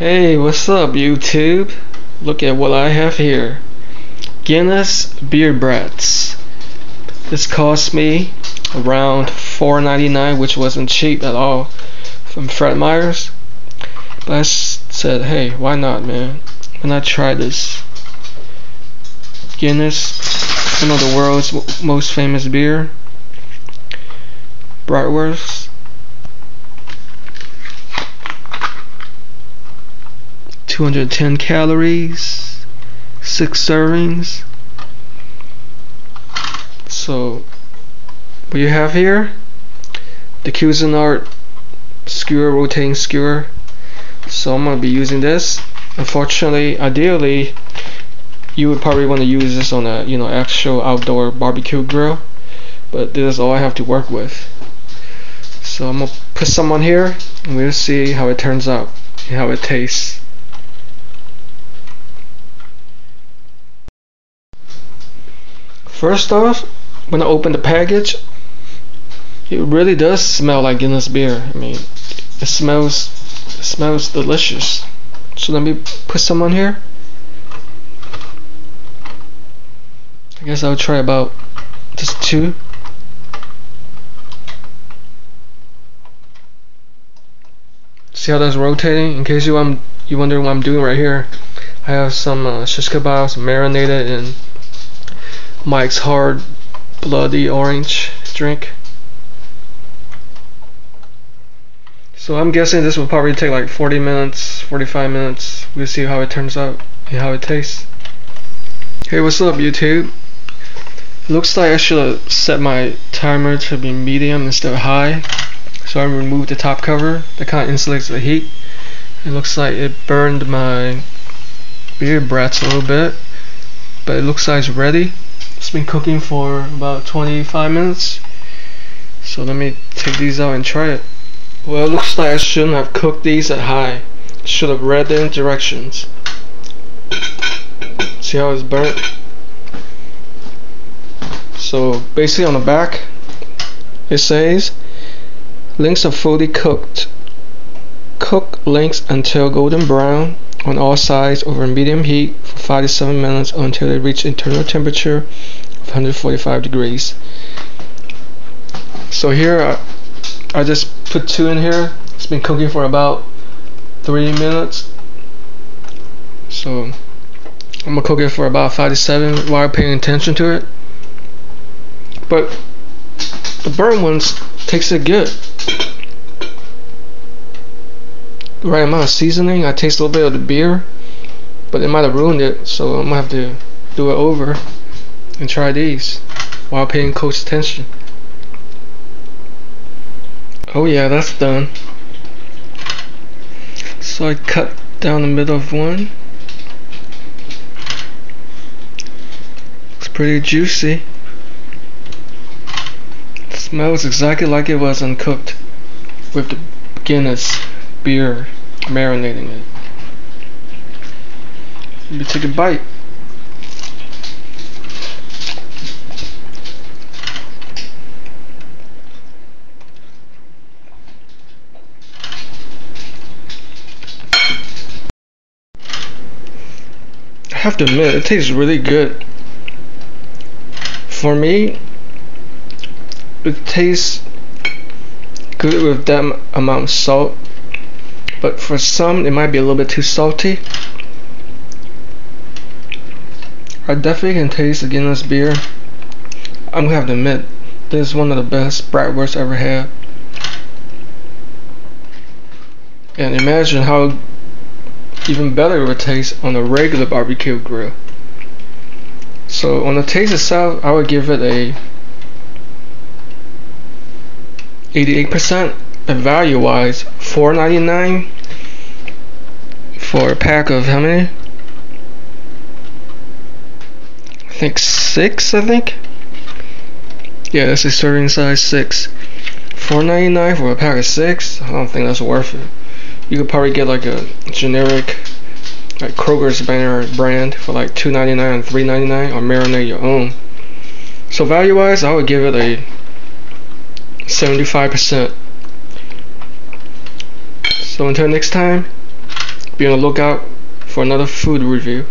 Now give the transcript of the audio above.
Hey, what's up YouTube? Look at what I have here. Guinness Beer Brats. This cost me around $4.99, which wasn't cheap at all from Fred Meyer's. But I said, hey, why not, man? When I try this Guinness, one of the world's most famous beer, Bratwurst. 210 calories, six servings. So, what you have here, the Cuisinart skewer, rotating skewer. So I'm gonna be using this. Unfortunately, ideally, you would probably want to use this on a you know actual outdoor barbecue grill, but this is all I have to work with. So I'm gonna put some on here, and we'll see how it turns out and how it tastes. First off, when I open the package, it really does smell like Guinness beer. I mean, it smells it smells delicious. So let me put some on here. I guess I'll try about just two. See how that's rotating? In case you um you wonder what I'm doing right here, I have some uh, shish kebabs marinated in Mike's Hard Bloody Orange drink. So I'm guessing this will probably take like 40 minutes, 45 minutes. We'll see how it turns out and how it tastes. Hey, what's up YouTube? Looks like I should have set my timer to be medium instead of high. So I removed the top cover that kind of insulates the heat. It looks like it burned my beer brats a little bit, but it looks like it's ready. It's been cooking for about 25 minutes. So let me take these out and try it. Well, it looks like I shouldn't have cooked these at high. Should have read the directions. See how it's burnt? So basically on the back, it says links are fully cooked. Cook links until golden brown on all sides over medium heat for 5 to 7 minutes until they reach internal temperature of 145 degrees. So here I, I just put two in here. It's been cooking for about 3 minutes. So I'm gonna cook it for about 5 to 7 while paying attention to it. But the burnt ones takes it good right amount of seasoning. I taste a little bit of the beer, but it might have ruined it, so I'm gonna have to do it over and try these while paying close attention. Oh yeah, that's done. So I cut down the middle of one. It's pretty juicy. Smells exactly like it was uncooked with the Guinness beer marinating it. Let me take a bite. I have to admit, it tastes really good. For me, it tastes good with that amount of salt but for some it might be a little bit too salty. I definitely can taste the Guinness beer. I'm gonna have to admit, this is one of the best bratwurst I ever had. And imagine how even better it would taste on a regular barbecue grill. So on the taste itself, I would give it a 88% and value wise, $4.99 for a pack of how many? I think six, I think? Yeah, that's a serving size six. $4.99 for a pack of six? I don't think that's worth it. You could probably get like a generic like Kroger's banner brand for like $2.99 and $3.99 or marinate your own. So value wise, I would give it a 75%. So until next time, be on the lookout for another food review.